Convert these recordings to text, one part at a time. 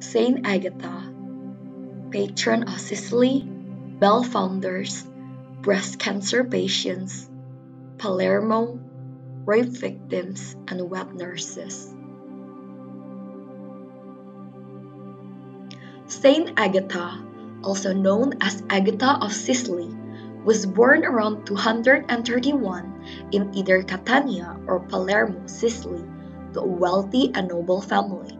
Saint Agatha, patron of Sicily, bell founders, breast cancer patients, Palermo, rape victims, and wet nurses. Saint Agatha, also known as Agatha of Sicily, was born around 231 in either Catania or Palermo, Sicily, to a wealthy and noble family.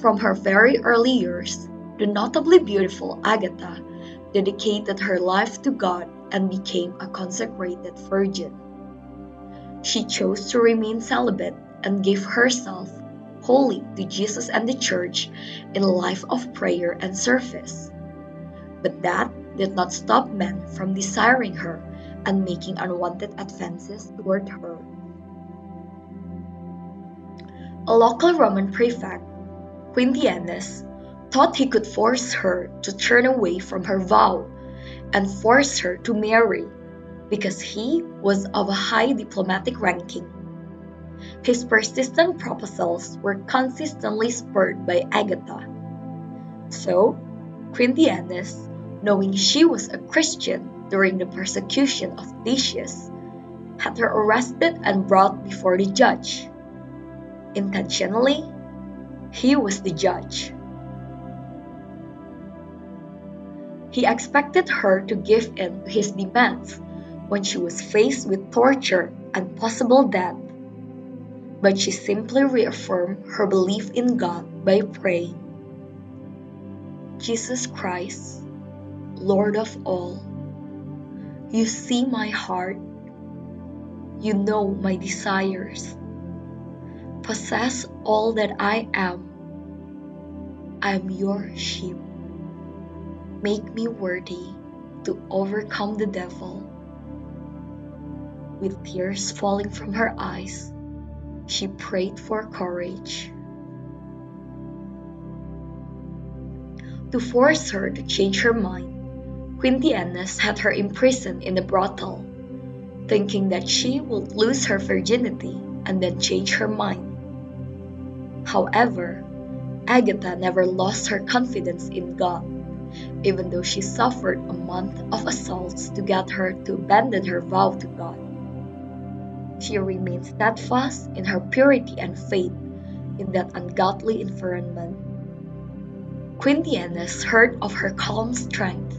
From her very early years, the notably beautiful Agatha dedicated her life to God and became a consecrated virgin. She chose to remain celibate and gave herself wholly to Jesus and the Church in a life of prayer and service. But that did not stop men from desiring her and making unwanted advances toward her. A local Roman prefect, Quintianus, thought he could force her to turn away from her vow and force her to marry because he was of a high diplomatic ranking. His persistent proposals were consistently spurred by Agatha. So, Quintianus, knowing she was a Christian during the persecution of Decius, had her arrested and brought before the judge. Intentionally, he was the judge. He expected her to give in to his demands when she was faced with torture and possible death, but she simply reaffirmed her belief in God by praying, Jesus Christ, Lord of all, you see my heart, you know my desires, possess all that I am. I am your sheep. Make me worthy to overcome the devil. With tears falling from her eyes, she prayed for courage. To force her to change her mind, Quintianus had her imprisoned in a brothel, thinking that she would lose her virginity and then change her mind. However, Agatha never lost her confidence in God even though she suffered a month of assaults to get her to abandon her vow to God. She remained steadfast in her purity and faith in that ungodly environment. Quintianus heard of her calm strength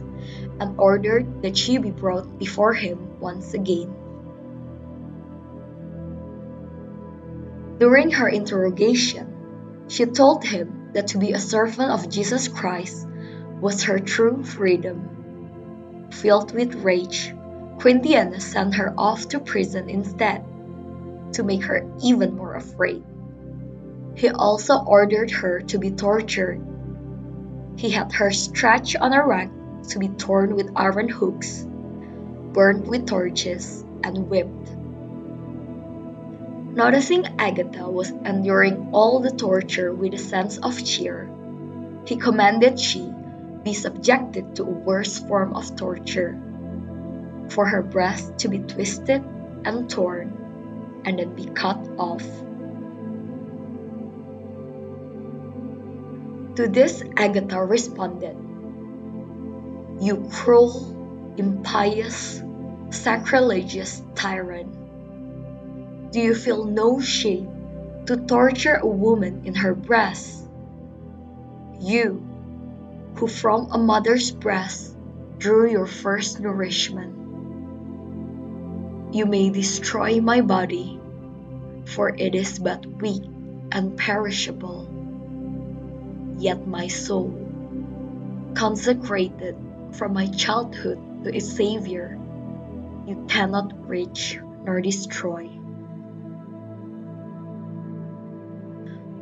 and ordered that she be brought before him once again. During her interrogation, she told him that to be a servant of Jesus Christ was her true freedom. Filled with rage, Quintianus sent her off to prison instead, to make her even more afraid. He also ordered her to be tortured. He had her stretched on a rack to be torn with iron hooks, burned with torches, and whipped. Noticing Agatha was enduring all the torture with a sense of cheer, he commanded she be subjected to a worse form of torture, for her breast to be twisted and torn, and then be cut off. To this, Agatha responded, You cruel, impious, sacrilegious tyrant! Do you feel no shame to torture a woman in her breast? You, who from a mother's breast drew your first nourishment. You may destroy my body, for it is but weak and perishable. Yet my soul, consecrated from my childhood to its Savior, you cannot reach nor destroy.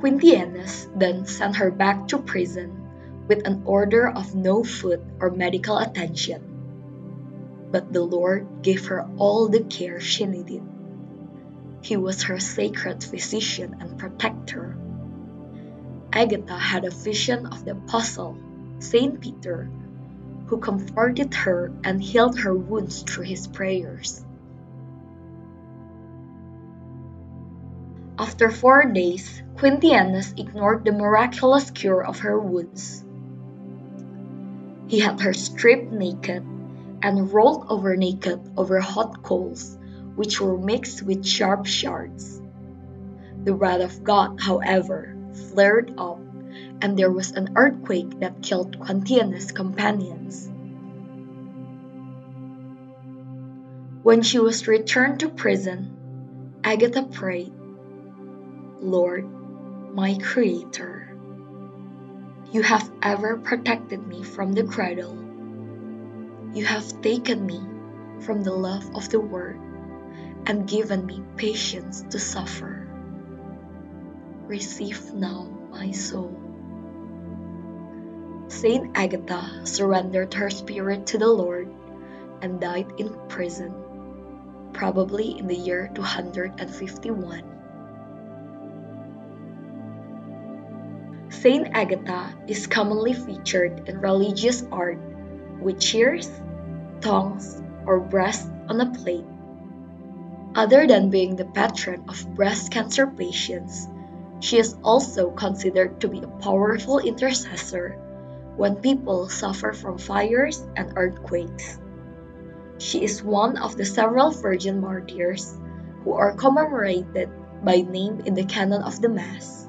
Quintianus then sent her back to prison with an order of no food or medical attention. But the Lord gave her all the care she needed. He was her sacred physician and protector. Agatha had a vision of the apostle, Saint Peter, who comforted her and healed her wounds through his prayers. After four days, Quintianus ignored the miraculous cure of her wounds. He had her stripped naked and rolled over naked over hot coals, which were mixed with sharp shards. The wrath of God, however, flared up, and there was an earthquake that killed Quintianus' companions. When she was returned to prison, Agatha prayed, Lord, my Creator, you have ever protected me from the cradle. You have taken me from the love of the world and given me patience to suffer. Receive now my soul. Saint Agatha surrendered her spirit to the Lord and died in prison, probably in the year 251. Saint Agatha is commonly featured in religious art with cheers, tongues, or breast on a plate. Other than being the patron of breast cancer patients, she is also considered to be a powerful intercessor when people suffer from fires and earthquakes. She is one of the several virgin martyrs who are commemorated by name in the canon of the Mass.